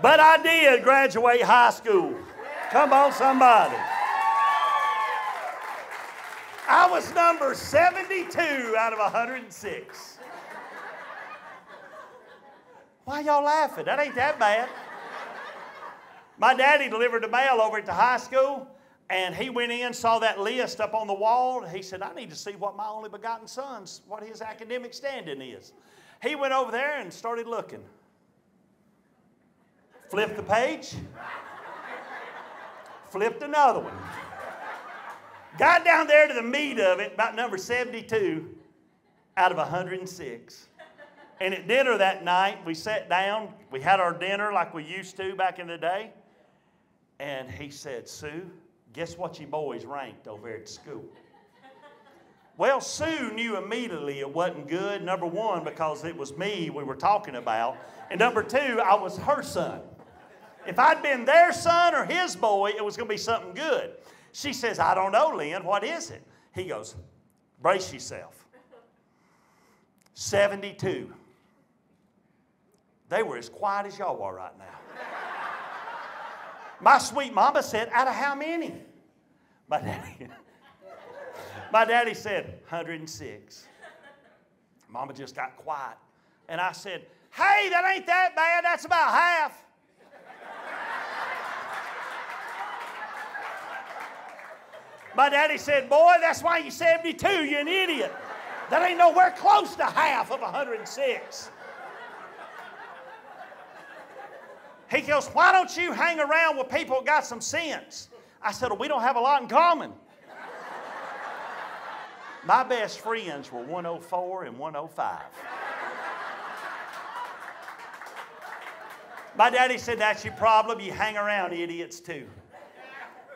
But I did graduate high school. Come on, somebody. I was number 72 out of 106. Why y'all laughing? That ain't that bad. My daddy delivered the mail over at the high school, and he went in, saw that list up on the wall. And he said, I need to see what my only begotten son's, what his academic standing is. He went over there and started looking. Flipped the page, flipped another one. Got down there to the meat of it, about number 72 out of 106. And at dinner that night, we sat down. We had our dinner like we used to back in the day. And he said, Sue, guess what you boys ranked over at school? Well, Sue knew immediately it wasn't good. Number one, because it was me we were talking about. And number two, I was her son. If I'd been their son or his boy, it was going to be something good. She says, I don't know, Lynn. What is it? He goes, Brace yourself. 72. They were as quiet as y'all are right now. My sweet mama said, Out of how many? My daddy. My daddy said, 106. Mama just got quiet. And I said, Hey, that ain't that bad. That's about half. My daddy said, Boy, that's why you're 72. You're an idiot. That ain't nowhere close to half of 106. He goes, Why don't you hang around with people got some sense? I said, well, We don't have a lot in common. My best friends were 104 and 105. My daddy said, That's your problem. You hang around idiots too.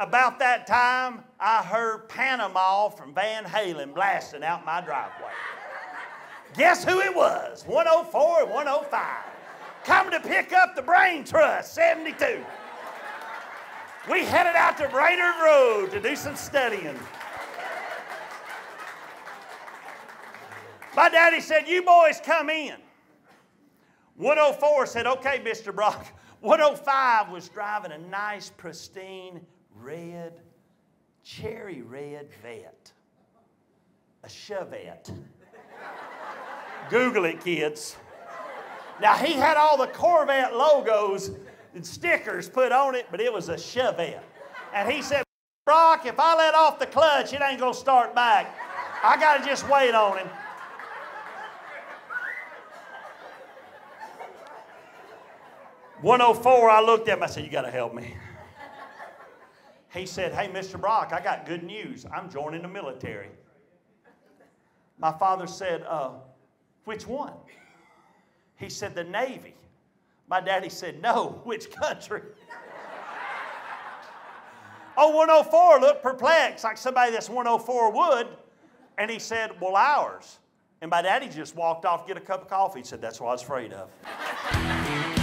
About that time, I heard Panama from Van Halen blasting out my driveway. Guess who it was? 104 and 105. Coming to pick up the brain trust, 72. We headed out to Brainerd Road to do some studying. My daddy said, You boys come in. 104 said, Okay, Mr. Brock. 105 was driving a nice, pristine, red, cherry red vet. A Chevette. Google it, kids. Now, he had all the Corvette logos and stickers put on it, but it was a Chevette. And he said, Brock, if I let off the clutch, it ain't going to start back. I got to just wait on him. One oh four, I looked at him. I said, "You got to help me." He said, "Hey, Mr. Brock, I got good news. I'm joining the military." My father said, uh, "Which one?" He said, The Navy. My daddy said, No, which country? oh, 104 looked perplexed, like somebody that's 104 would. And he said, Well, ours. And my daddy just walked off to get a cup of coffee. He said, That's what I was afraid of.